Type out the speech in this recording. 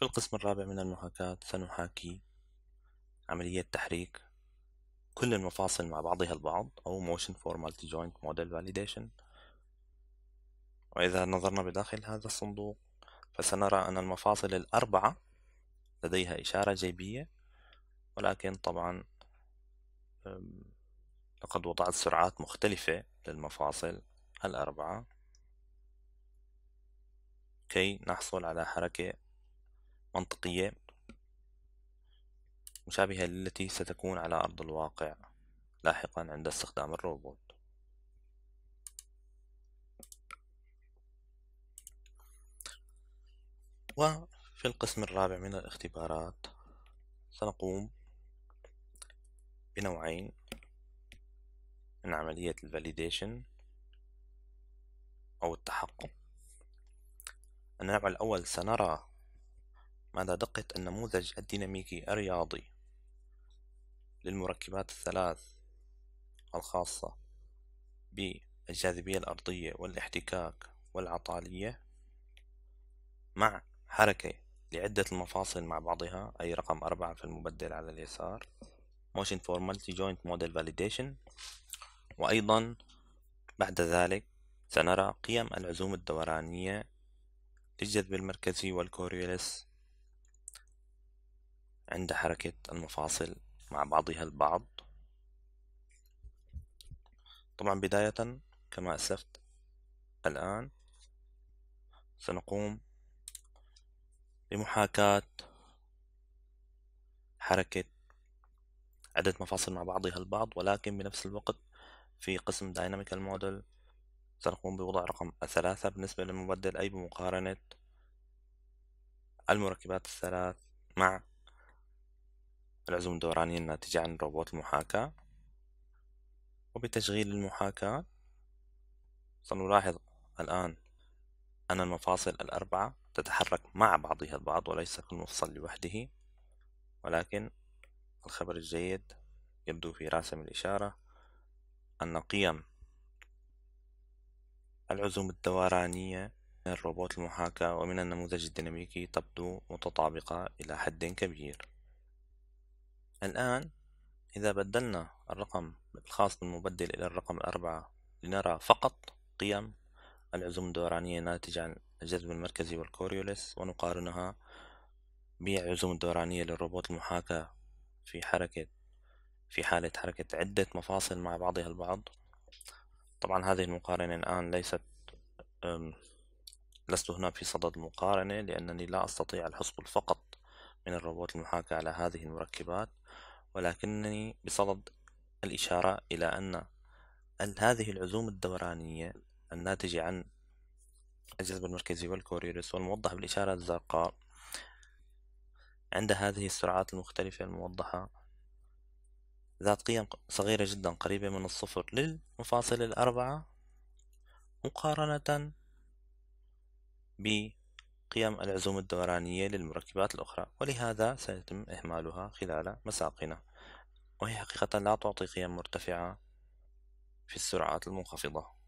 في القسم الرابع من المحاكاة سنحاكي عملية تحريك كل المفاصل مع بعضها البعض أو Motion for Multi-Joint Model Validation. وإذا نظرنا بداخل هذا الصندوق فسنرى أن المفاصل الأربعة لديها إشارة جيبية ولكن طبعا لقد وضعت سرعات مختلفة للمفاصل الأربعة. كي نحصل على حركة منطقية مشابهة للتي ستكون على أرض الواقع لاحقا عند استخدام الروبوت. وفي القسم الرابع من الاختبارات سنقوم بنوعين من عملية ال validation أو التحقق. النوع الأول سنرى مدى دقة النموذج الديناميكي الرياضي للمركبات الثلاث الخاصة بالجاذبية الأرضية والاحتكاك والعطالية مع حركة لعدة المفاصل مع بعضها أي رقم أربعة في المبدل على اليسار Motion for Multi-Joint Model Validation وأيضا بعد ذلك سنرى قيم العزوم الدورانية للجذب المركزي والكوريوليس عند حركة المفاصل مع بعضها البعض. طبعا بداية كما أسلفت الآن سنقوم بمحاكاة حركة عدة مفاصل مع بعضها البعض ولكن بنفس الوقت في قسم Dynamical Model سنقوم بوضع رقم ثلاثة بالنسبة للمبدل أي بمقارنة المركبات الثلاث مع العزوم الدورانية الناتجة عن روبوت المحاكاة وبتشغيل المحاكاة سنلاحظ الآن أن المفاصل الأربعة تتحرك مع بعضها البعض وليس كل مفصل لوحده. ولكن الخبر الجيد يبدو في راسم الإشارة أن قيم العزوم الدورانية من الروبوت المحاكاة ومن النموذج الديناميكي تبدو متطابقة إلى حد كبير. الآن إذا بدلنا الرقم الخاص بالمبدل إلى الرقم الأربعة لنرى فقط قيم العزوم الدورانية الناتجة عن الجذب المركزي والكوريوليس ونقارنها بالعزوم الدورانية للروبوت المحاكاة في حركة في حالة حركة عدة مفاصل مع بعضها البعض. طبعا هذه المقارنة الآن ليست لست هنا في صدد المقارنة لأنني لا أستطيع الحصول فقط من الروبوت المحاكاة على هذه المركبات ولكنني بصدد الإشارة إلى أن هذه العزوم الدورانية الناتجة عن الجذب المركزي والكوريوليس والموضح بالإشارة الزرقاء عند هذه السرعات المختلفة الموضحة ذات قيم صغيرة جدا قريبة من الصفر للمفاصل الأربعة مقارنة بقيم العزوم الدورانية للمركبات الأخرى ولهذا سيتم إهمالها خلال مساقنا. وهي حقيقة لا تعطي قيم مرتفعة في السرعات المنخفضة.